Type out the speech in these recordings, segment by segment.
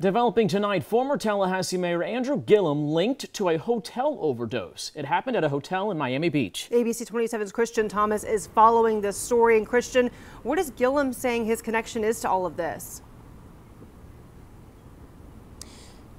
Developing tonight, former Tallahassee Mayor Andrew Gillum linked to a hotel overdose. It happened at a hotel in Miami Beach. ABC 27's Christian Thomas is following this story. And Christian, what is Gillum saying his connection is to all of this?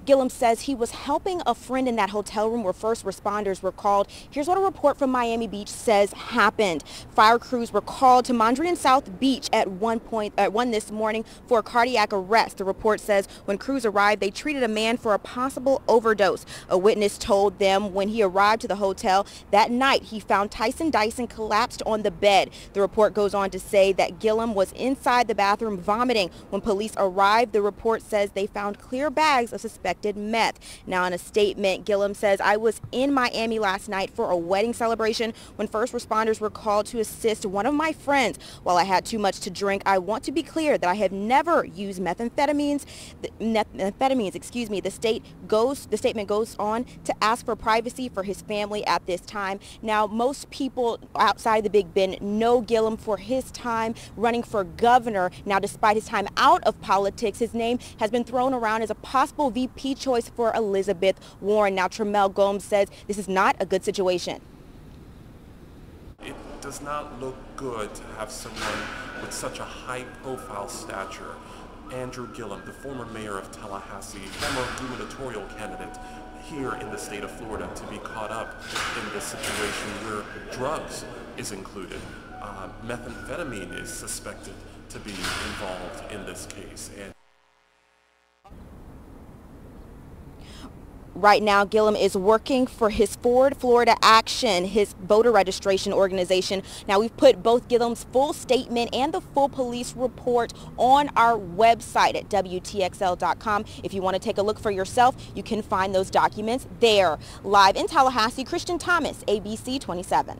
Gillum says he was helping a friend in that hotel room where first responders were called. Here's what a report from Miami Beach says happened. Fire crews were called to Mondrian South Beach at one point at one this morning for a cardiac arrest. The report says when crews arrived, they treated a man for a possible overdose. A witness told them when he arrived to the hotel that night, he found Tyson Dyson collapsed on the bed. The report goes on to say that Gillum was inside the bathroom vomiting. When police arrived, the report says they found clear bags of suspected meth. Now, in a statement, Gillum says, I was in Miami last night for a wedding celebration when first responders were called to assist one of my friends. While I had too much to drink, I want to be clear that I have never used methamphetamines. Methamphetamines, excuse me. The state goes, the statement goes on to ask for privacy for his family at this time. Now, most people outside the Big Bend know Gillum for his time running for governor. Now, despite his time out of politics, his name has been thrown around as a possible VP choice for Elizabeth Warren. Now, Tremel Gomes says this is not a good situation. It does not look good to have someone with such a high-profile stature, Andrew Gillum, the former mayor of Tallahassee, former gubernatorial candidate here in the state of Florida, to be caught up in this situation where drugs is included. Uh, methamphetamine is suspected to be involved in this case. And Right now, Gillum is working for his Forward Florida Action, his voter registration organization. Now, we've put both Gillum's full statement and the full police report on our website at WTXL.com. If you want to take a look for yourself, you can find those documents there. Live in Tallahassee, Christian Thomas, ABC 27.